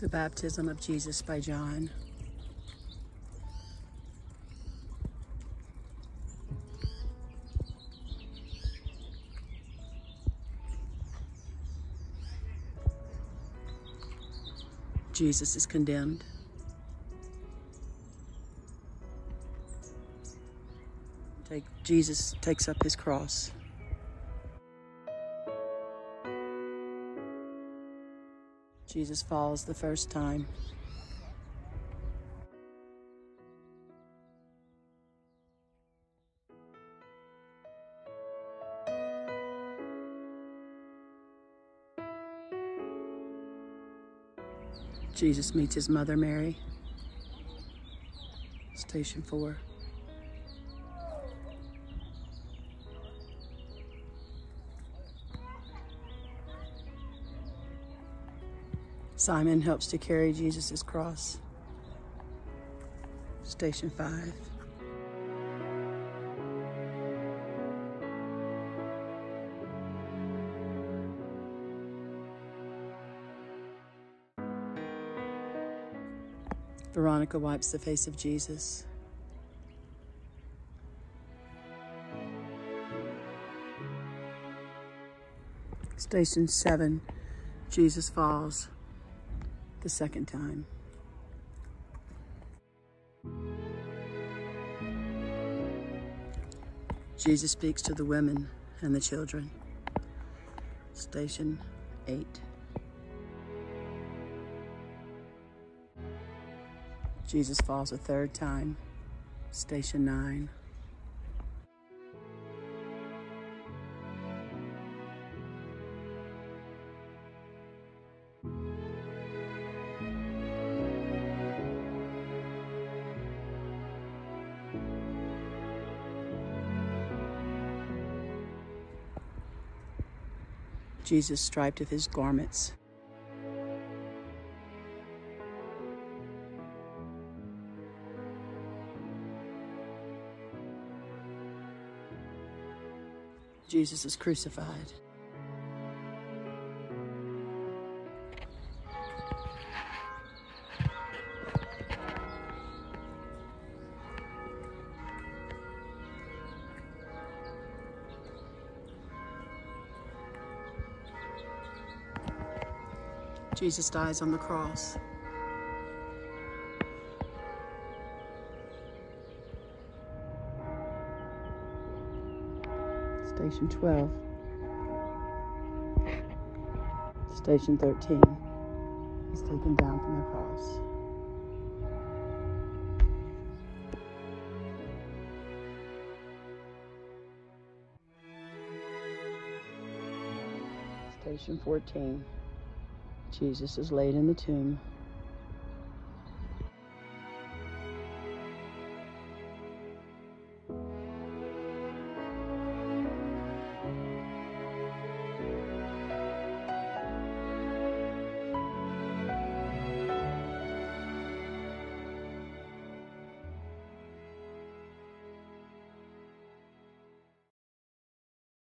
The baptism of Jesus by John. Jesus is condemned. Take, Jesus takes up his cross. Jesus falls the first time. Jesus meets his mother Mary. Station four. Simon helps to carry Jesus' cross. Station 5. Veronica wipes the face of Jesus. Station 7. Jesus falls the second time. Jesus speaks to the women and the children. Station 8. Jesus falls a third time. Station 9. Jesus striped of his garments. Jesus is crucified. Jesus dies on the cross. Station 12. Station 13 is taken down from the cross. Station 14. Jesus is laid in the tomb.